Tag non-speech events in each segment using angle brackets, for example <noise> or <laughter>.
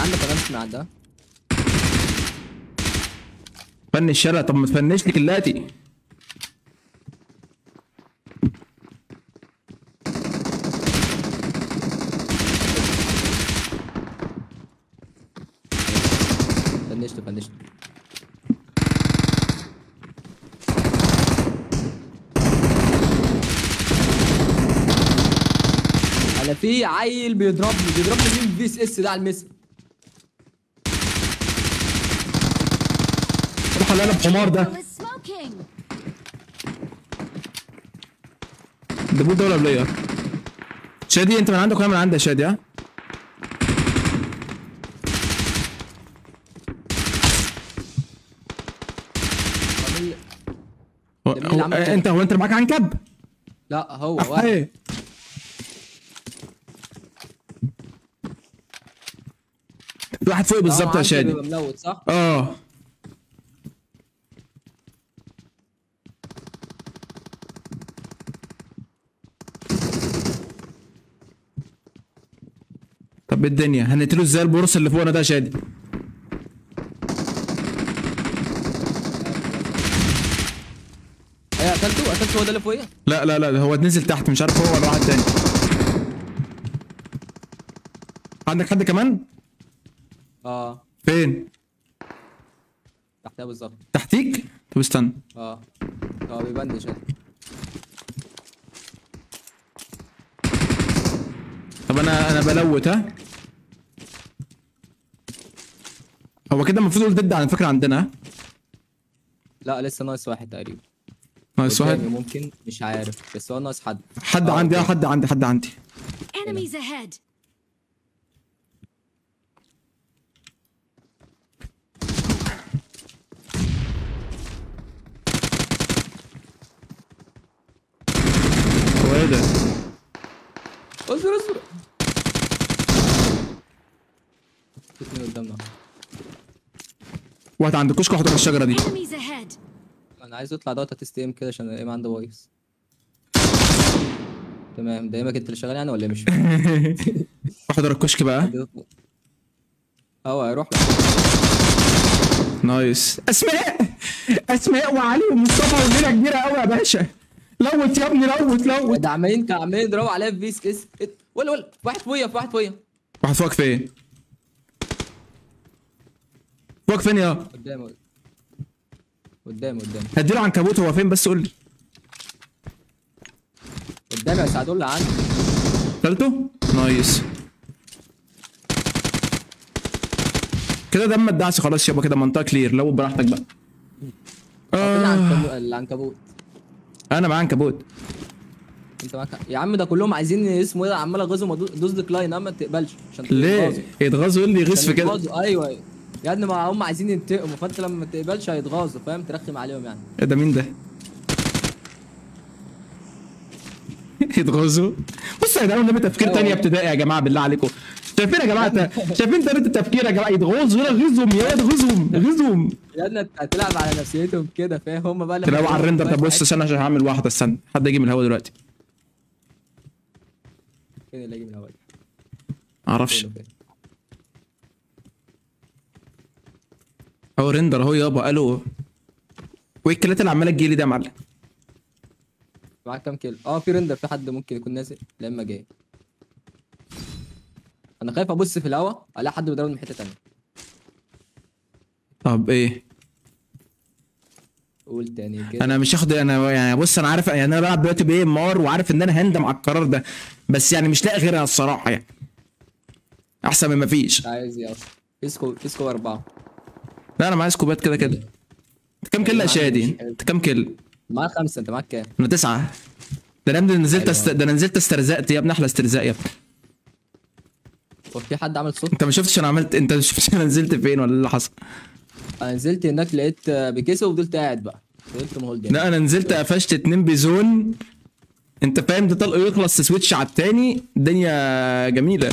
عندك مش من عندها فن الشارع طب ما تفنش لي كلاتي. فنشت فنشت أنا في عيل بيضربني بيضربني مين في اس إس ده على المس روح على القلم حمار ده. ده بول ده ولا بلاير شادي انت من عندك ولا من عندي يا شادي ها؟ هو اللي؟ أنت. هو انت اللي معاك عنكب؟ لا هو واحد. إيه؟ واحد فوق بالظبط آه، يا عندي شادي؟ آه. طب إيه الدنيا هنقتله إزاي؟ البورصه اللي فوقنا ده يا شادي إيه قتلته؟ قتلته هو ده اللي فوقية؟ لا لا لا هو نزل تحت مش عارف هو ولا واحد تاني. عندك حد كمان؟ آه. فين؟ تحتها بالظبط؟ تحتيك؟ طب استنى. آه. آه بيبنش اهي. طب أنا أنا بلوت ها؟ هو كده المفروض يقول ضد على فكرة عندنا؟ لا لسه ناقص واحد تقريبا. ناقص واحد؟ ممكن مش عارف بس هو ناقص حد. حد آه، عندي آه. حد عندي حد عندي. Enemies ahead. هو إيه ده؟ اصبر اصبر. في اتنين قدامنا. واحد عند كشك واحد ورا الشجرة دي. أنا عايز يطلع دوت test ام كده عشان ال aim عنده بايظ تمام. ده aim ك انت اللي شغال يعني ولا إيه؟ مش <laughs> واحد ورا الكشك بقى. آه هيروح. nice. أسماء! أسماء وعلي ومصطفى والليله كبيرة قوي يا باشا. loot يا ابني loot loot. ده عمالين عمالين يضربوا عليا في فيس كيس ولا ولا. واحد فوقيا في واحد فوقيا. واحد فوق فين؟ فوق فين يا؟ قدامي قدامي قدامي هديله عنكبوت هو فين؟ بس قول لي. قدامي يا سعدول اللي عندي قتلته؟ nice. كده دم الدعس خلاص يابا كده منطقة clear loot براحتك بقى. آه. العنكبوت أنا معاه عنكبوت أنت معاك يا عم ده كلهم عايزين اسمه إيه عمال وادوس- دوس ديكلاين اما ما تقبلش عشان ليه؟ يتغاظوا. يقول لي يغيظ عشان في كده أيوه. يا ابني ما هم عايزين ينتقموا فانت لما ما تقبلش هيتغاظوا فاهم؟ ترخم عليهم يعني. إيه ده مين ده؟ يتغاظوا؟ بص يا جدعان ده تفكير. تانية ابتدائي يا جماعة بالله عليكم. شايفين يا جماعة؟ شايفين طريقه التفكير يا جماعة؟ يتغاظوا يلا غيظهم يا غيظهم غيظهم يا ابني انت هتلعب على نفسيتهم كده فاهم؟ هم بقى تلاقوا على ال render طب بص استنى عشان هعمل واحدة استنى. حد يجي من الهوا دلوقتي. فين اللي يجي من الأول معرفش فين- فين؟ اهو render اهو يابا ألو. وايه الكلات اللي عماله تجيلي ده يا معلم؟ معاك كام kill؟ آه في render في حد ممكن يكون نازل لا إما جاي. أنا خايف أبص في الهوا ألاقي حد بيضربني من حتة تانية. طب إيه؟ قول تاني كده. أنا مش هاخد أنا يعني بص أنا عارف يعني أنا بلعب دلوقتي ب AMR وعارف إن أنا هندم على القرار ده بس يعني مش لاقي غيرها الصراحة يعني. أحسن من ما فيش أنت عايز إيه أصلا؟ في scope في scope أربعة. لا أنا معايا scope ات كده كده. أنت كام kill يا شادي؟ أنت كام kill معاك خمسة أنت معاك كام؟ أنا تسعة. ده أنا نزلت أيوة. است... ده أنا نزلت استرزقت يا ابني أحلى استرزاق يا ابني. هو في حد عمل صوت؟ أنت ما شفتش أنا عملت أنت ما شفتش أنا نزلت فين ولا اللي حصل؟ أنا نزلت هناك لقيت بكيسه وفضلت قاعد بقى. فضلت مهول لا أنا نزلت قفشت اتنين بيزون. أنت فاهم؟ ده طلق يخلص switch على التاني. الدنيا جميلة.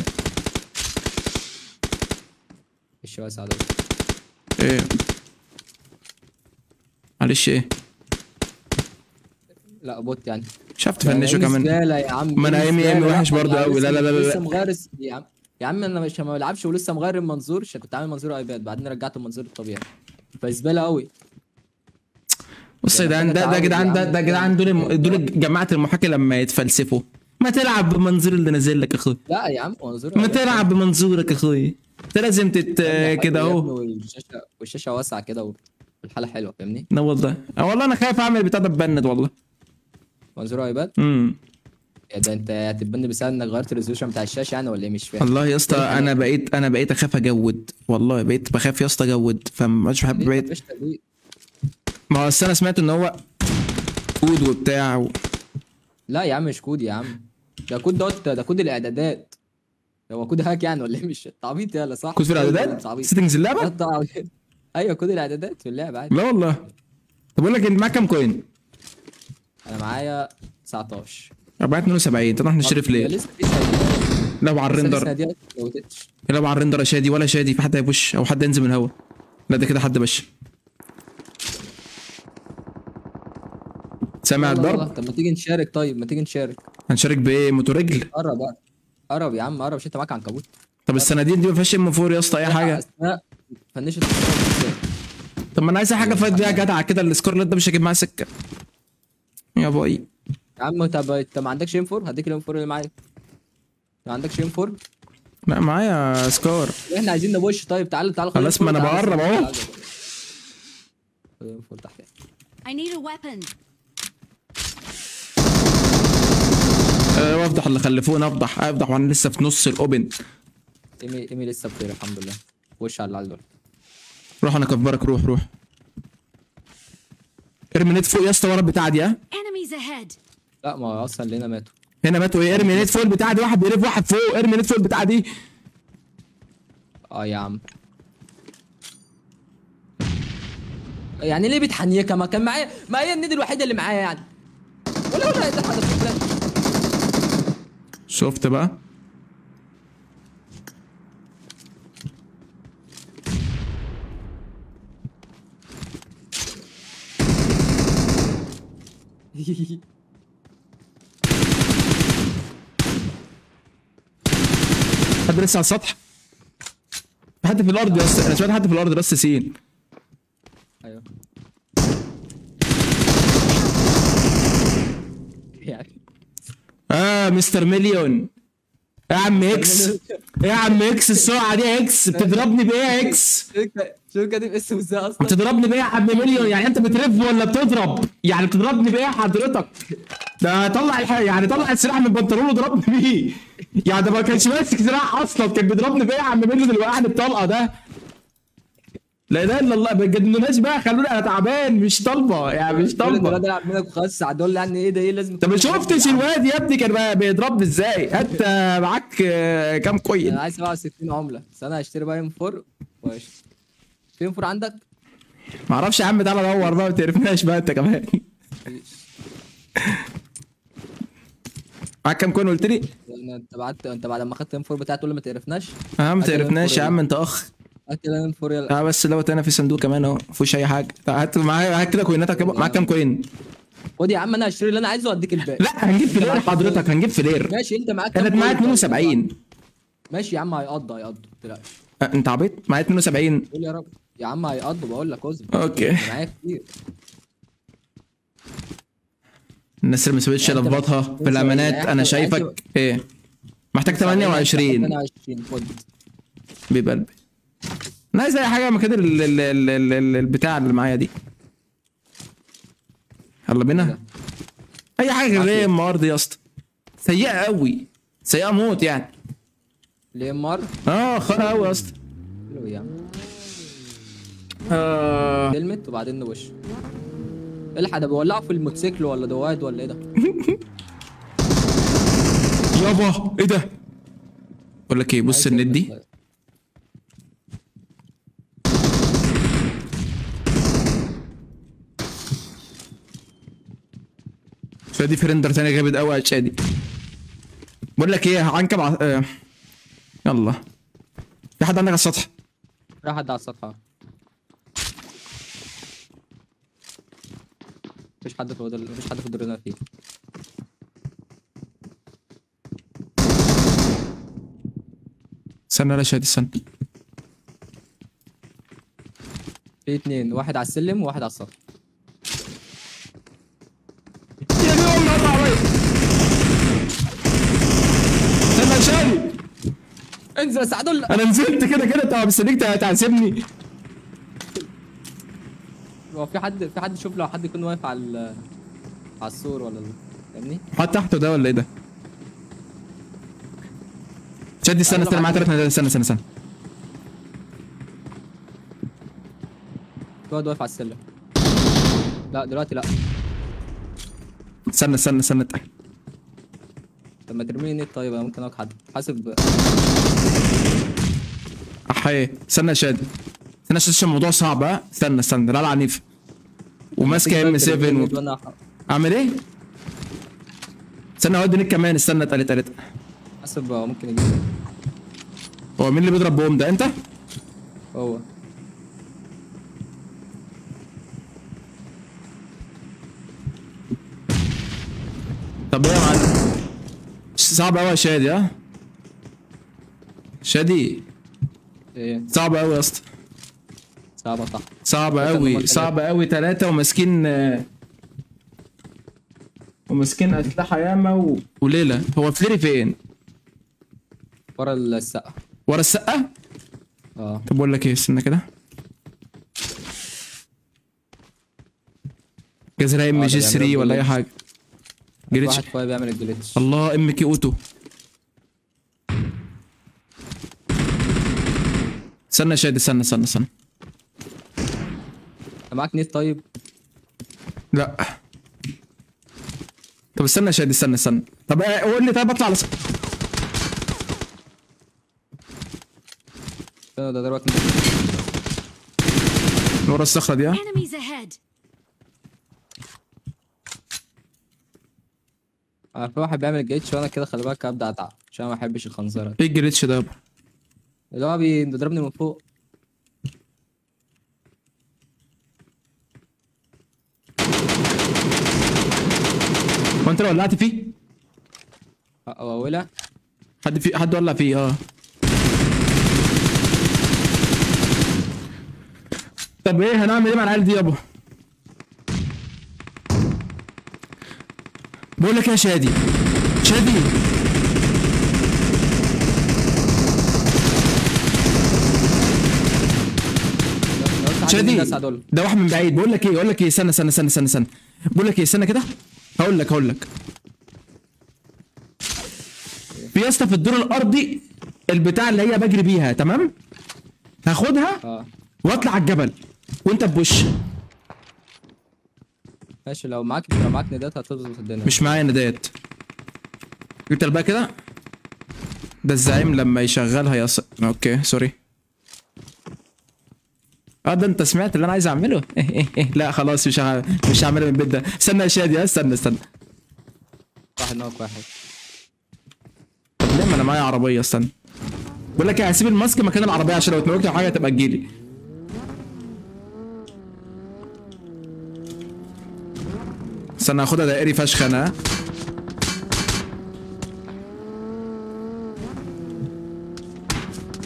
إيش بقى سعد إيه معلش إيه لا بوت يعني مش عارف تفنشه كمان يا عم ما إيمي- إيمي زبالة؟ وحش برضه أوي. لا، لا، لا، لا، لسه. مغارس يا عم يا عم أنا مش ما بلعبش ولسه مغير المنظور ش- كنت عامل منظور ايباد بعدين رجعت المنظور الطبيعي فزباله قوي بص يا ده جدعان ده ده جدعان ده ده يا. جدعان دول دول جماعة المحاكي لما يتفلسفوا ما تلعب بمنظور اللي نازل لك يا أخوي لا يا عم منظور ما. تلعب بمنظورك يا أخوي انت لازم تت كده اهو. والشاشه والشاشة واسعة كده والحالة حلوة فاهمني؟ لا والله. آه والله أنا خايف أعمل بتاع ده ببند والله. منظور iPad امم يا ده أنت هتتبند بسبب إنك غيرت ال resolution بتاع الشاشة يعني ولا إيه؟ مش فاهم. والله يا اسطى أنا بقيت أنا بقيت أخاف أجود. والله بقيت بخاف يا اسطى أجود. فمش بحب؟ بقيت. ما هو أنا سمعت إن هو كود وبتاع و... لا يا عم مش كود يا عم. ده كود دوت ده كود الإعدادات. هو كود hack يعني ولا إيه؟ مش تعبيط يلا صح؟ كود في ولا الإعدادات؟ سيتنجز اللعبة. <laughs> أيوه كود الإعدادات في اللعبة عادي. لا والله. طب بقول لك إنت معاك كام coin؟ أنا معايا 19 472 طب إحنا هي ليه؟ لسه. لو على موتتش. لو على ال render. يا شادي ولا شادي في حد هيبوش أو حد ينزل من الهوا. لا ده كده حد بش. سامع. الضرب؟ طب ما تيجي نشارك طيب ما تيجي نشارك. هنشارك بإيه؟ motor glider قرب بقى. قرب يا عم قرب مش انت معاك عنكبوت طب الصناديق دي ما فيهاش M 4 يا اسطى اي حاجة فنشت. طب ما أنا عايز حاجة fight بيها جدع كده السكورلت ده مش هجيب معاه سكه يا باي يا عم طب انت ما عندكش M 4 هديك ال M 4 اللي معايا ما عندكش M 4 لا معايا SCAR إحنا عايزين نبوش طيب تعال تعال خلاص، ما أنا 4 تعال. بقرب أهو. تعال. خد M 4 تحت I need a weapon. وأفضح اللي خلفونا أفضح أفضح وأنا لسه في نص الأوبن. إيمي إيمي لسه بخير الحمد لله. وش على اللي روح أنا كبرك روح روح. إرمي نت فوق يا اسطى ورا البتاع دي ها. لا ما هو أصلا لينا ماتوا. هنا ماتوا إيه؟ إرمي نت فوق البتاع دي واحد بيلف واحد فوق. إرمي نت فوق البتاع دي. آه يا عم. يعني ليه بتحنيكها ما كان معايا؟ ما هي النادي الوحيدة اللي معايا يعني. ولا ولا ده البلد. شفت بقى؟ حد لسه على السطح؟ حد في الأرض يا اسطى أنا سمعت حد في الأرض بس سين. أيوه. يعني آه مستر مليون. يا عم إكس يا عم إكس السرعة دي إكس بتضربني بإيه يا إكس شركه دي باسم إزاي أصلا؟ بتضربني بإيه يا عم مليون؟ يعني أنت بترف ولا بتضرب؟ يعني بتضربني بإيه حضرتك؟ ده طلع الح... يعني طلع السلاح من بنطلونه وضربني بيه. يعني ده ما كانش ماسك سلاح أصلا كان بيضربني بإيه يا عم مليون اللي وقعني الطلقه ده؟ لا إله إلا الله ما تجنناش بقى خلوني أنا تعبان مش طالبة يعني مش طالبة. ده لعب منك وخلاص ساعدوا يعني إيه ده إيه لازم طب ما شفتش الواد يا ابني كان بقى بيضربني إزاي؟ انت معاك آه، كام أنا coin عايز 67 عملة بس أنا هشتري بقى M 4 وش في M 4 عندك؟ معرفش يا عم تعالى دور بقى ما تعرفناش بقى أنت كمان. معاك كام coin قلت لي؟ أنت بعد أنت بعد ما خدت M4 بتاعك تقول لي ما تعرفناش آه ما تعرفناش يا 4 عم أنت أخ. M4 يلا آه بس دوت أنا في صندوق كمان أهو ما فيهوش أي حاجة. تعال هات معايا هات كده كويناتك. معاك كام كوين؟ خد يا عم أنا هشتري اللي أنا عايزه وأديك الباقي. لا هنجيب flare حضرتك هنجيب flare. ماشي أنت معاك كانت معايا coin؟ 72 ماشي يا عم هيقضى هيقضى ما تقلقش. آه، أنت عبيط؟ معايا 72 قول يا رب. يا عم هيقضوا بقول لك اصبر. okay. معايا كتير. الناس اللي ما سابتش لفظاتها في الأمانات. يعني أنا شايفك إيه؟ محتاج 28 28 خد. بيبقى قلبي أنا عايز اي حاجة مكان ال- ال- ال- ال- ال- البتاع اللي معايا دي. يلا بينا. أي حاجة غير إيه ام ار دي يا اسطى. سيئة قوي سيئة موت يعني. ليه مر آه خرا قوي يا اسطى. حلو يا عم. آه. كلمت وبعدين نوش. الحق ده بيولعوا في الموتوسيكل ولا ده واحد ولا إيه ده؟ <laughs> يابا إيه ده؟ بقول لك إيه بص النت دي. شادي فرندر تاني جامد قوي يا شادي بقول لك إيه عنكب ع... آه. يلا. في حد عندك على السطح؟ راح حد على السطح. مفيش حد في الأوضة- مفيش حد في الدور فيه. استنى لا شادي استنى. في اتنين واحد على السلم وواحد على السطح يا دي امي قطع عليا استنى يا شادي انزل يا سعدولة أنا نزلت كده كده. انت مستنيك تعذبني. هو في حد في حد شوف لو حد يكون واقف على على السور ولا فاهمني؟ حط تحته ده ولا إيه ده؟ شادي استنى استنى معايا ثلاث استنى استنى استنى. واحد واقف على السلم. لا دلوقتي لا. استنى استنى استنى اتأكد. طب ما ترميني طيب أنا ممكن اقعد حد. حاسب احيه استنى يا شادي. استنى عشان الموضوع صعب ها؟ استنى استنى. لا عنيف. وماسكه إم 7 و... وأنا أعمل إيه؟ استنى أودي نيك كمان. استنى اتقلت حاسب هو ممكن يجيب هو مين اللي بيضرب بوم ده؟ أنت؟ هو. طب إيه يا معلم؟ صعب قوي يا شادي ها؟ شادي إيه. صعب قوي يا اسطى. صعبة صح. صعب تلاتة قوي هما صعب قوي ثلاثة وماسكين وماسكين أسلحة ياما و... وليلة. هو فليري فين؟ ورا السقف ورا السقة؟ آه. طب بقول لك إيه استنى كده. جزرة ام جي ده 3 بيعملوا ولا أي في جليتش. واحد بيعمل الجليتش. الله ام كي اوتو استنى يا شادي استنى استنى استنى. انت معاك نت طيب. لا. طب استنى يا شادي استنى استنى. طب قول لي طيب اطلع على ده ده دلوقتي من ورا الصخرة دي ها. آه، في واحد بيعمل الجليتش وأنا كده خلي بالك أبدأ أتعب عشان ما بحبش الخنزره إيه الجليتش ده يابا؟ اللي هو بي- بيضربني من فوق. هو انت اللي ولعت فيه؟ أو اولها حد في حد ولع فيه آه. طب إيه هنعمل إيه مع العيال دي يابا؟ بقول لك يا شادي. شادي! شادي دول ده واحد من بعيد. بقول لك إيه؟ بقول لك إيه؟ استنى استنى استنى استنى بقول لك إيه؟ استنى كده. هقول لك هقول لك. في يا اسطى في الدور الأرضي البتاع اللي هي بجري بيها تمام؟ هاخدها آه. وأطلع على الجبل. وأنت بوش. ماشي لو معاك لو معاك ندات هتظبط الدنيا. مش معايا ندات جبت بقى كده. ده الزعيم لما يشغلها يص أوكي سوري. آه ده انت سمعت اللي أنا عايز اعمله؟ إيه إيه إيه. لا خلاص مش ه... مش هعملها من البيت ده. استنى يا شادي استنى استنى. واحد ناقص واحد. طب ليه؟ ما أنا معايا عربية استنى. بقول لك إيه هسيب الماسك مكان العربية عشان لو اتمركت حاجة تبقى تجيلي. استنى هاخدها دائري فشخ أنا.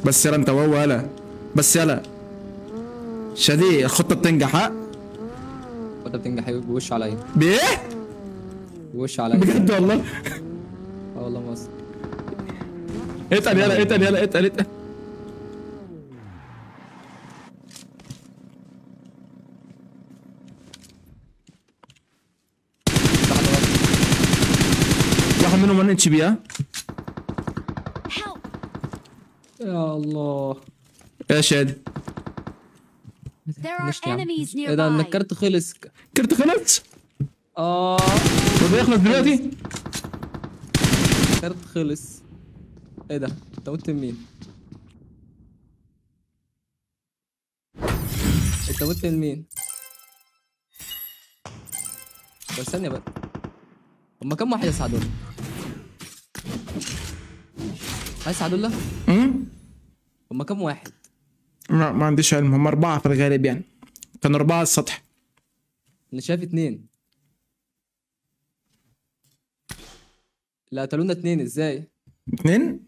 بس يلا انت وهو يلا بس يلا. شادي الخطه بتنجح ها؟ وانت بتنجح إيه؟ بوش عليا. بإيه؟ بوش عليا. بجد والله؟ آه والله مصر اتقل يلا اتقل يلا اتقل اتقل. واحد منهم 1 اتش بي ها! يا الله. يا شادي. يا عم. إيه ده. الكارت خلص. كرت خلص؟ آه. طب يخلص دلوقتي؟ الكارت خلص. إيه ده؟ أنت من مين؟ أنت مين بس ثانية بقى هما كام واحد عايز؟ هما كام واحد؟ ما, ما عنديش علم. هم أربعة في الغالب يعني. كانوا أربعة على السطح. أنا شايف اتنين. لا قتلونا اتنين. إزاي؟ اتنين؟